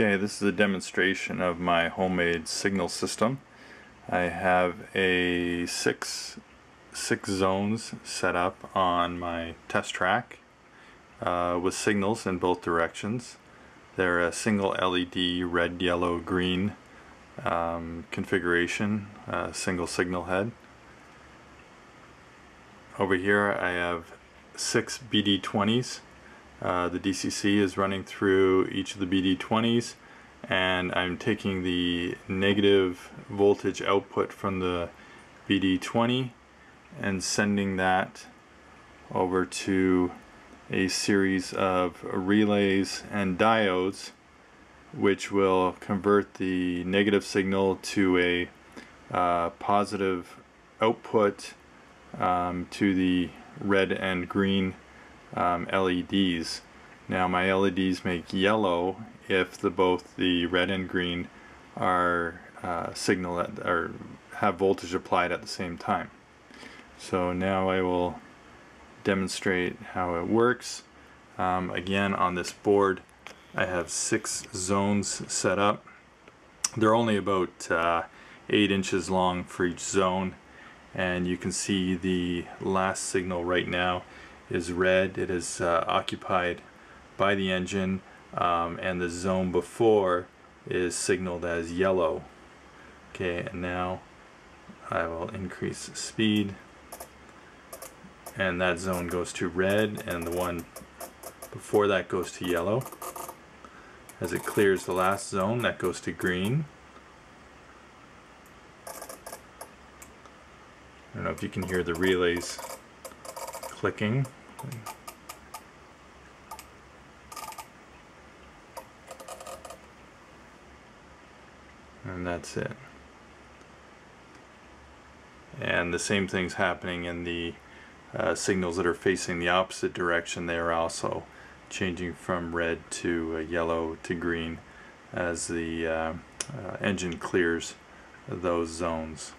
Okay, this is a demonstration of my homemade signal system. I have a six six zones set up on my test track uh, with signals in both directions. They're a single LED red, yellow, green um, configuration, uh, single signal head. Over here I have six BD20s uh, the DCC is running through each of the BD20s and I'm taking the negative voltage output from the BD20 and sending that over to a series of relays and diodes which will convert the negative signal to a uh, positive output um, to the red and green um, LEDs. Now my LEDs make yellow if the both the red and green are uh, signal at, or have voltage applied at the same time. So now I will demonstrate how it works. Um, again on this board I have six zones set up. They're only about uh, 8 inches long for each zone and you can see the last signal right now is red. It is uh, occupied by the engine um, and the zone before is signaled as yellow. Okay, and now I will increase speed and that zone goes to red and the one before that goes to yellow. As it clears the last zone that goes to green. I don't know if you can hear the relays clicking. And that's it. And the same thing's happening in the uh, signals that are facing the opposite direction. They are also changing from red to uh, yellow to green as the uh, uh engine clears those zones.